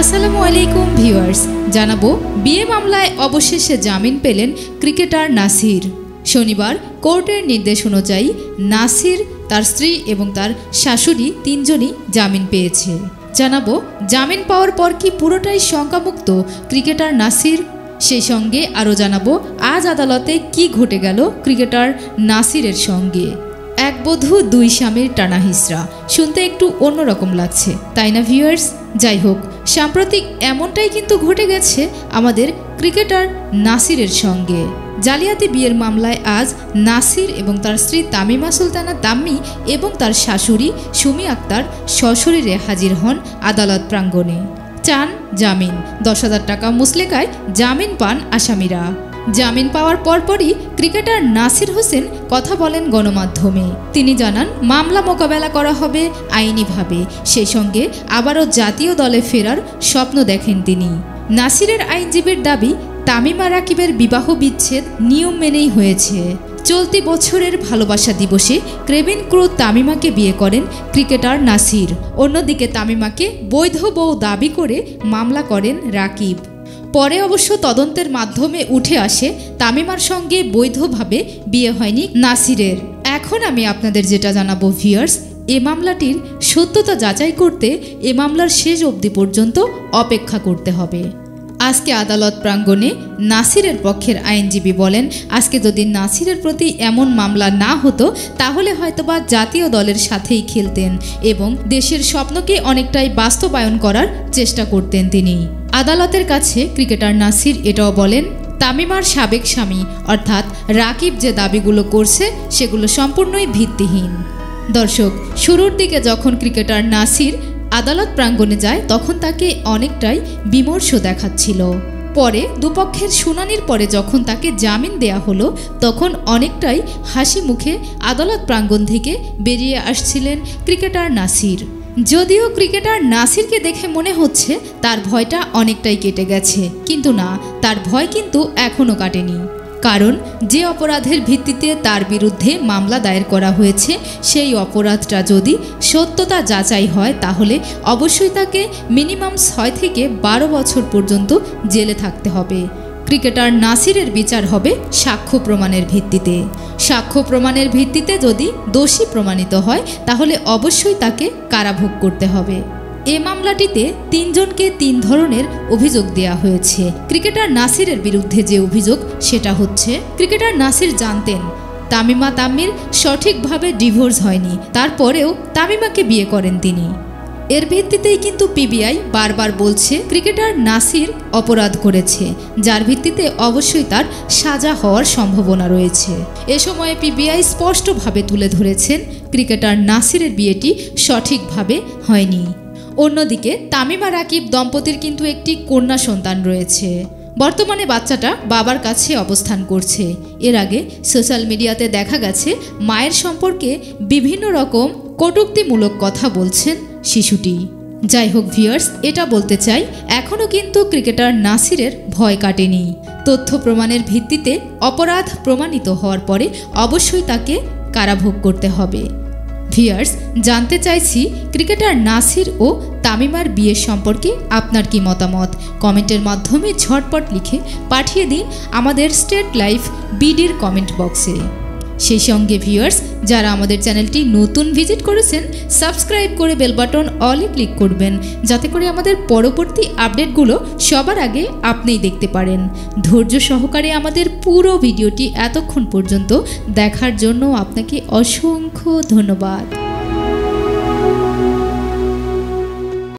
আসসালামু আলাইকুম ভিউয়ার্স, জানাব বিয়ে মামলায় অবশেষে জামিন পেলেন ক্রিকেটার নাসির। শনিবার কোর্টের নির্দেশ অনুযায়ী নাসির, তার স্ত্রী এবং তার শাশুড়ি তিনজনই জামিন পেয়েছে। জানাব জামিন পাওয়ার পর কি পুরোটাই শঙ্কামুক্ত ক্রিকেটার নাসির? সেই সঙ্গে আরও জানাব আজ আদালতে কি ঘটে গেল ক্রিকেটার নাসিরের সঙ্গে। এক বধূ, দুই স্বামীর টানা হিসরা। শুনতে একটু অন্যরকম লাগছে, তাই না ভিউয়ার্স যাই হোক, সাম্প্রতিক এমনটাই কিন্তু ঘটে গেছে আমাদের ক্রিকেটার নাসিরের সঙ্গে। জালিয়াতি বিয়ের মামলায় আজ নাসির এবং তার স্ত্রী তামিমা সুলতানা তাম্মি এবং তার শাশুড়ি সুমি আক্তার সশরীরে হাজির হন আদালত প্রাঙ্গণে। চান জামিন। দশ হাজার টাকা মুসলেকায় জামিন পান আসামিরা। জামিন পাওয়ার পরপরই ক্রিকেটার নাসির হোসেন কথা বলেন গণমাধ্যমে। তিনি জানান, মামলা মোকাবেলা করা হবে আইনিভাবে। সেই সঙ্গে আবারও জাতীয় দলে ফেরার স্বপ্ন দেখেন তিনি। নাসিরের আইনজীবীর দাবি, তামিমা রাকিবের বিবাহ বিচ্ছেদ নিয়ম মেনেই হয়েছে। চলতি বছরের ভালোবাসা দিবসে ক্রেভিন ক্রু তামিমাকে বিয়ে করেন ক্রিকেটার নাসির। অন্যদিকে তামিমাকে বৈধ বউ দাবি করে মামলা করেন রাকিব। পরে অবশ্য তদন্তের মাধ্যমে উঠে আসে তামিমার সঙ্গে বৈধভাবে বিয়ে হয়নি নাসিরের। এখন আমি আপনাদের যেটা জানাব ভিয়ার্স এ মামলাটির সত্যতা যাচাই করতে এ মামলার শেষ অবধি পর্যন্ত অপেক্ষা করতে হবে। আজকে আদালত প্রাঙ্গণে নাসিরের পক্ষের আইনজীবী বলেন, আজকে যদি নাসিরের প্রতি এমন মামলা না হতো, তাহলে হয়তোবা জাতীয় দলের সাথেই খেলতেন এবং দেশের স্বপ্নকে অনেকটাই বাস্তবায়ন করার চেষ্টা করতেন তিনি। আদালতের কাছে ক্রিকেটার নাসির এটাও বলেন, তামিমার সাবেক স্বামী, অর্থাৎ রাকিব যে দাবিগুলো করছে, সেগুলো সম্পূর্ণই ভিত্তিহীন। দর্শক, শুরুর দিকে যখন ক্রিকেটার নাসির আদালত প্রাঙ্গণে যায়, তখন তাকে অনেকটাই বিমর্ষ দেখাচ্ছিল। পরে দুপক্ষের শুনানির পরে যখন তাকে জামিন দেয়া হলো, তখন অনেকটাই হাসি মুখে আদালত প্রাঙ্গণ থেকে বেরিয়ে আসছিলেন ক্রিকেটার নাসির। যদিও ক্রিকেটার নাসিরকে দেখে মনে হচ্ছে তার ভয়টা অনেকটাই কেটে গেছে, কিন্তু না, তার ভয় কিন্তু এখনও কাটেনি। কারণ যে অপরাধের ভিত্তিতে তার বিরুদ্ধে মামলা দায়ের করা হয়েছে, সেই অপরাধটা যদি সত্যতা যাচাই হয়, তাহলে অবশ্যই তাকে মিনিমাম ছয় থেকে বারো বছর পর্যন্ত জেলে থাকতে হবে। ক্রিকেটার নাসিরের বিচার হবে সাক্ষ্য প্রমাণের ভিত্তিতে। সাক্ষ্য প্রমাণের ভিত্তিতে যদি দোষী প্রমাণিত হয়, তাহলে অবশ্যই তাকে কারাভোগ করতে হবে। এ মামলাটিতে তিনজনকে তিন ধরনের অভিযোগ দেয়া হয়েছে। ক্রিকেটার নাসিরের বিরুদ্ধে যে অভিযোগ, সেটা হচ্ছে, ক্রিকেটার নাসির জানতেন, তামিমা তাম্মির সঠিকভাবে ডিভোর্স হয়নি। তারপরেও তামিমাকে বিয়ে করেন তিনি। এর ভিত্তিতেই কিন্তু পিবিআই বারবার বলছে, ক্রিকেটার নাসির অপরাধ করেছে, যার ভিত্তিতে অবশ্যই তার সাজা হওয়ার সম্ভাবনা রয়েছে। এ সময়ে পিবিআই স্পষ্টভাবে তুলে ধরেছেন, ক্রিকেটার নাসিরের বিয়েটি সঠিকভাবে হয়নি। অন্যদিকে, তামিমা রাকিব দম্পতির কিন্তু একটি কন্যা সন্তান রয়েছে। বর্তমানে বাচ্চাটা বাবার কাছে অবস্থান করছে। এর আগে সোশ্যাল মিডিয়াতে দেখা গেছে, মায়ের সম্পর্কে বিভিন্ন রকম কটুক্তিমূলক কথা বলছেন শিশুটি। যাই হোক ভিয়ার্স এটা বলতে চাই এখনও কিন্তু ক্রিকেটার নাসিরের ভয় কাটেনি। তথ্য প্রমাণের ভিত্তিতে অপরাধ প্রমাণিত হওয়ার পরে অবশ্যই তাকে কারাভোগ করতে হবে। ভিয়ার্স জানতে চাইছি ক্রিকেটার নাসির ও তামিমার বিয়ের সম্পর্কে আপনার কি মতামত? কমেন্টের মাধ্যমে ঝটপট লিখে পাঠিয়ে দিন আমাদের স্টেট লাইফ বিডির কমেন্ট বক্সে। সেই সঙ্গে ভিউয়ার্স যারা আমাদের চ্যানেলটি নতুন ভিজিট করেছেন সাবস্ক্রাইব করে বেল বাটন অলে ক্লিক করবেন, যাতে করে আমাদের পরবর্তী আপডেটগুলো সবার আগে আপনিই দেখতে পারেন। ধৈর্য সহকারে আমাদের পুরো ভিডিওটি এতক্ষণ পর্যন্ত দেখার জন্য আপনাকে অসংখ্য ধন্যবাদ।